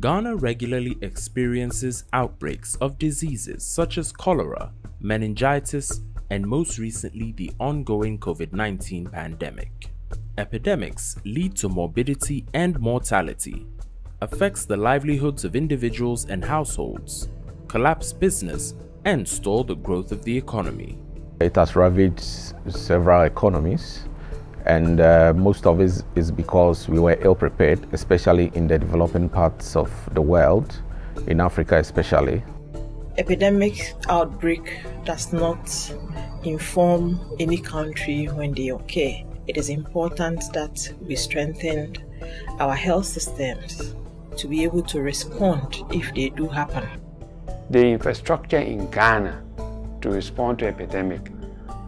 Ghana regularly experiences outbreaks of diseases such as cholera, meningitis, and most recently the ongoing COVID 19 pandemic. Epidemics lead to morbidity and mortality, affects the livelihoods of individuals and households, collapse business, and stall the growth of the economy. It has ravaged several economies and uh, most of it is because we were ill prepared, especially in the developing parts of the world, in Africa especially. Epidemic outbreak does not inform any country when they occur. It is important that we strengthen our health systems to be able to respond if they do happen. The infrastructure in Ghana to respond to epidemic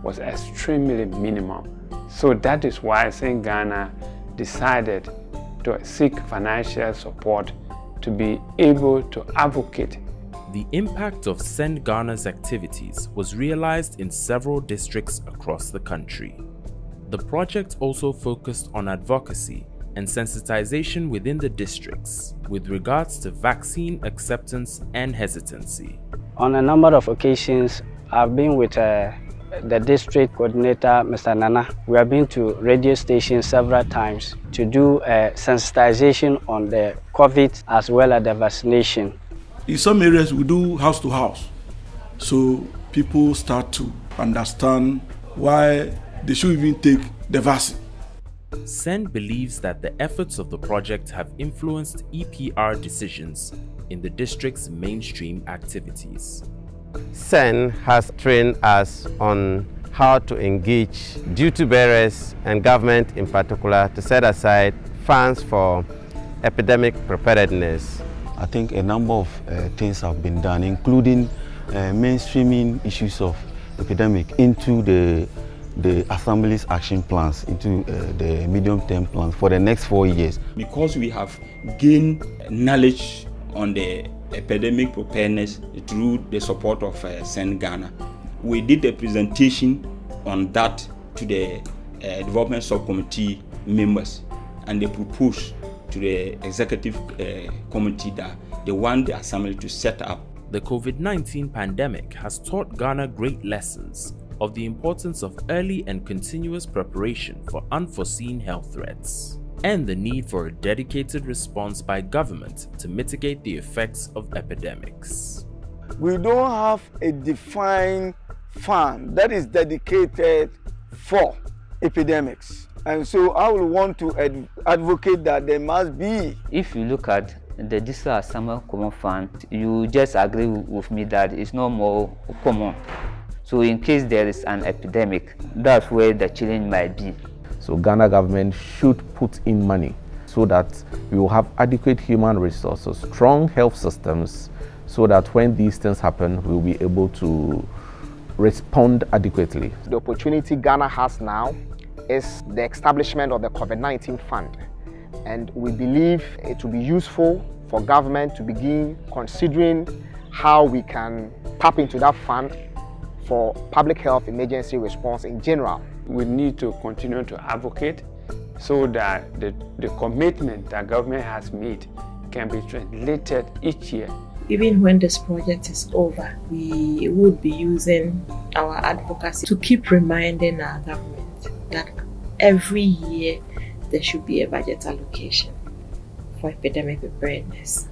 was extremely minimum so that is why Send Ghana decided to seek financial support to be able to advocate. The impact of Send Ghana's activities was realized in several districts across the country. The project also focused on advocacy and sensitization within the districts with regards to vaccine acceptance and hesitancy. On a number of occasions, I've been with uh, the district coordinator, Mr. Nana, we have been to radio stations several times to do a sensitization on the COVID as well as the vaccination. In some areas, we do house to house. So people start to understand why they should even take the vaccine. Sen believes that the efforts of the project have influenced EPR decisions in the district's mainstream activities. SEN has trained us on how to engage duty bearers and government in particular to set aside funds for epidemic preparedness. I think a number of uh, things have been done, including uh, mainstreaming issues of epidemic into the the Assembly's action plans, into uh, the medium-term plans for the next four years. Because we have gained knowledge on the epidemic preparedness through the support of uh, Send Ghana. We did a presentation on that to the uh, development subcommittee members and they proposed to the executive uh, committee that they want the assembly to set up. The COVID 19 pandemic has taught Ghana great lessons of the importance of early and continuous preparation for unforeseen health threats and the need for a dedicated response by government to mitigate the effects of epidemics. We don't have a defined fund that is dedicated for epidemics. And so I will want to ad advocate that there must be. If you look at the District Assemblies Common Fund, you just agree with me that it's not more common. So in case there is an epidemic, that's where the challenge might be. So Ghana government should put in money so that we will have adequate human resources, strong health systems, so that when these things happen, we'll be able to respond adequately. The opportunity Ghana has now is the establishment of the COVID-19 fund. And we believe it will be useful for government to begin considering how we can tap into that fund for public health emergency response in general we need to continue to advocate so that the, the commitment that government has made can be translated each year. Even when this project is over, we would be using our advocacy to keep reminding our government that every year there should be a budget allocation for epidemic preparedness.